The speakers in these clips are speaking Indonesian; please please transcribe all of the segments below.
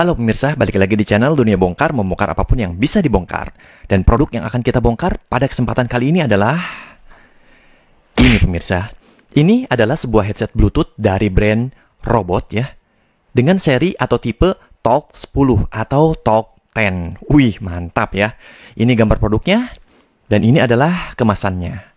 Halo pemirsa, balik lagi di channel Dunia Bongkar, membongkar apa pun yang bisa dibongkar. Dan produk yang akan kita bongkar pada kesempatan kali ini adalah... Ini pemirsa. Ini adalah sebuah headset Bluetooth dari brand Robot ya. Dengan seri atau tipe Talk 10 atau Talk 10. Wih, mantap ya. Ini gambar produknya, dan ini adalah kemasannya.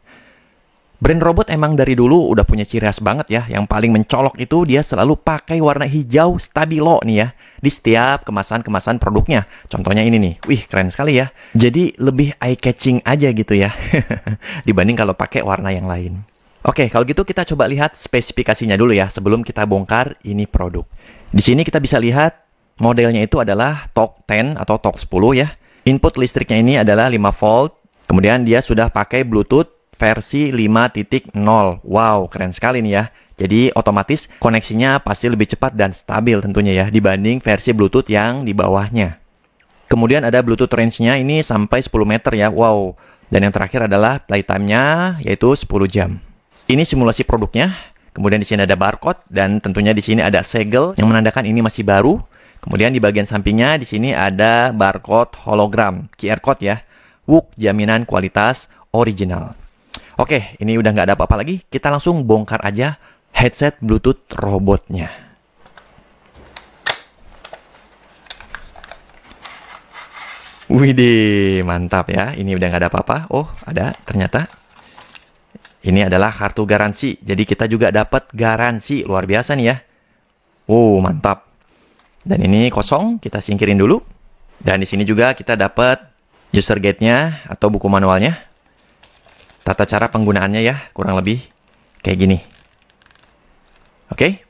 Brand robot emang dari dulu udah punya ciri khas banget ya. Yang paling mencolok itu dia selalu pakai warna hijau stabilo nih ya. Di setiap kemasan-kemasan produknya. Contohnya ini nih. Wih, keren sekali ya. Jadi lebih eye-catching aja gitu ya. Dibanding kalau pakai warna yang lain. Oke, kalau gitu kita coba lihat spesifikasinya dulu ya. Sebelum kita bongkar ini produk. Di sini kita bisa lihat modelnya itu adalah TOC 10 atau TOC 10 ya. Input listriknya ini adalah 5 volt. Kemudian dia sudah pakai Bluetooth versi 5.0. Wow, keren sekali nih ya. Jadi otomatis koneksinya pasti lebih cepat dan stabil tentunya ya dibanding versi Bluetooth yang di bawahnya. Kemudian ada Bluetooth range-nya ini sampai 10 meter ya. Wow. Dan yang terakhir adalah playtime-nya yaitu 10 jam. Ini simulasi produknya. Kemudian di sini ada barcode dan tentunya di sini ada segel yang menandakan ini masih baru. Kemudian di bagian sampingnya di sini ada barcode hologram, QR code ya. WUK jaminan kualitas original. Oke, ini udah nggak ada apa-apa lagi. Kita langsung bongkar aja headset Bluetooth robotnya. Widih, mantap ya. Ini udah nggak ada apa-apa. Oh, ada ternyata. Ini adalah kartu garansi. Jadi kita juga dapat garansi. Luar biasa nih ya. Oh, mantap. Dan ini kosong, kita singkirin dulu. Dan di sini juga kita dapat user guide-nya atau buku manualnya. Tata cara penggunaannya ya, kurang lebih kayak gini. Oke?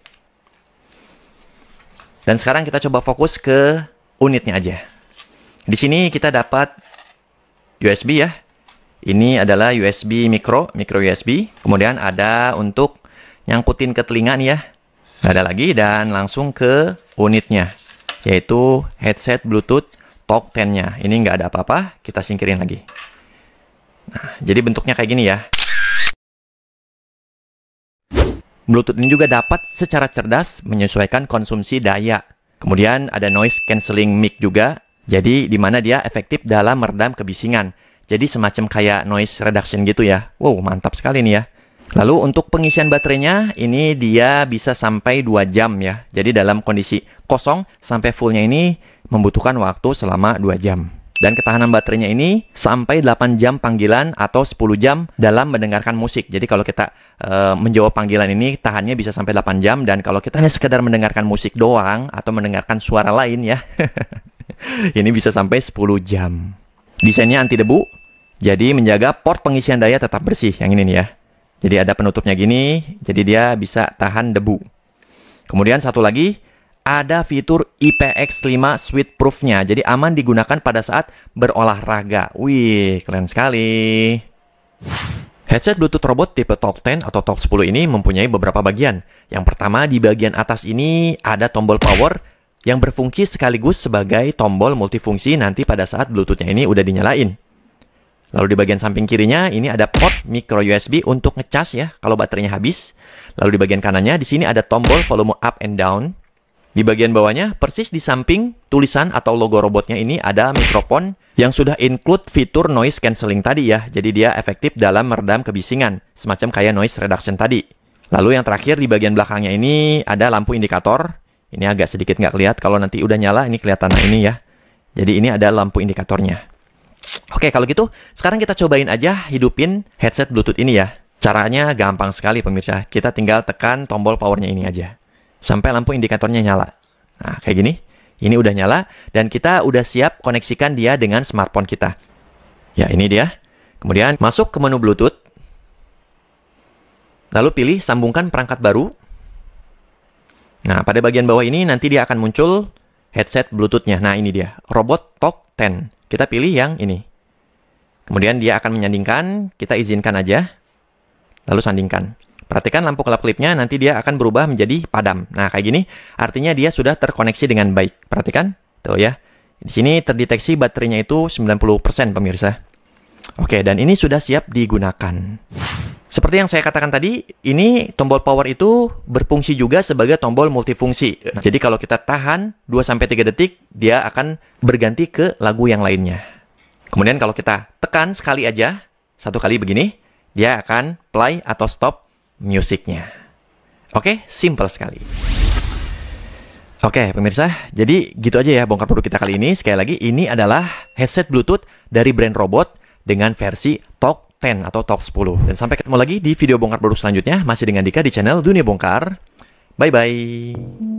Dan sekarang kita coba fokus ke unitnya aja. Di sini kita dapat USB ya. Ini adalah USB micro, micro USB. Kemudian ada untuk nyangkutin ke telinga nih ya. Nggak ada lagi dan langsung ke unitnya. Yaitu headset Bluetooth Talk 10-nya. Ini nggak ada apa-apa, kita singkirin lagi. Jadi bentuknya kayak gini ya. Bluetooth ini juga dapat secara cerdas menyesuaikan konsumsi daya. Kemudian ada noise cancelling mic juga. Jadi di mana dia efektif dalam meredam kebisingan. Jadi semacam kayak noise reduction gitu ya. Wow, mantap sekali nih ya. Lalu untuk pengisian baterainya ini dia bisa sampai 2 jam ya. Jadi dalam kondisi kosong sampai fullnya ini membutuhkan waktu selama 2 jam. Dan ketahanan baterainya ini sampai 8 jam panggilan atau 10 jam dalam mendengarkan musik. Jadi kalau kita e, menjawab panggilan ini tahannya bisa sampai 8 jam dan kalau kita hanya sekedar mendengarkan musik doang atau mendengarkan suara lain ya. ini bisa sampai 10 jam. Desainnya anti debu. Jadi menjaga port pengisian daya tetap bersih yang ini nih ya. Jadi ada penutupnya gini, jadi dia bisa tahan debu. Kemudian satu lagi, ada fitur IPX5 Sweet Proof-nya. Jadi aman digunakan pada saat berolahraga. Wih, keren sekali. Headset Bluetooth robot tipe Talk 10 atau Talk 10 ini mempunyai beberapa bagian. Yang pertama, di bagian atas ini ada tombol power yang berfungsi sekaligus sebagai tombol multifungsi nanti pada saat Bluetooth-nya ini udah dinyalain. Lalu di bagian samping kirinya ini ada port micro USB untuk ngecas ya kalau baterainya habis. Lalu di bagian kanannya di sini ada tombol volume up and down di bagian bawahnya, persis di samping tulisan atau logo robotnya ini ada mikrofon yang sudah include fitur noise cancelling tadi ya. Jadi dia efektif dalam meredam kebisingan, semacam kayak noise reduction tadi. Lalu yang terakhir di bagian belakangnya ini ada lampu indikator. Ini agak sedikit nggak kelihatan, kalau nanti udah nyala ini kelihatan nah ini ya. Jadi ini ada lampu indikatornya. Oke, kalau gitu sekarang kita cobain aja hidupin headset Bluetooth ini ya. Caranya gampang sekali pemirsa. Kita tinggal tekan tombol powernya ini aja sampai lampu indikatornya nyala. Nah, kayak gini. Ini udah nyala dan kita udah siap koneksikan dia dengan smartphone kita. Ya, ini dia. Kemudian masuk ke menu Bluetooth. Lalu pilih sambungkan perangkat baru. Nah, pada bagian bawah ini nanti dia akan muncul headset Bluetooth-nya. Nah, ini dia. Robot Talk 10. Kita pilih yang ini. Kemudian dia akan menyandingkan, kita izinkan aja. Lalu sandingkan. Perhatikan lampu kelap-kelipnya nanti dia akan berubah menjadi padam. Nah, kayak gini artinya dia sudah terkoneksi dengan baik. Perhatikan, tuh ya. Di sini terdeteksi baterainya itu 90% pemirsa. Oke, dan ini sudah siap digunakan. Seperti yang saya katakan tadi, ini tombol power itu berfungsi juga sebagai tombol multifungsi. Jadi kalau kita tahan 2-3 detik, dia akan berganti ke lagu yang lainnya. Kemudian kalau kita tekan sekali aja, satu kali begini, dia akan play atau stop musiknya. Oke, simple sekali. Oke, pemirsa, jadi gitu aja ya bongkar produk kita kali ini. Sekali lagi, ini adalah headset Bluetooth dari brand Robot dengan versi Talk 10 atau top 10. Dan sampai ketemu lagi di video bongkar produk selanjutnya, masih dengan Dika di channel Dunia Bongkar. Bye-bye.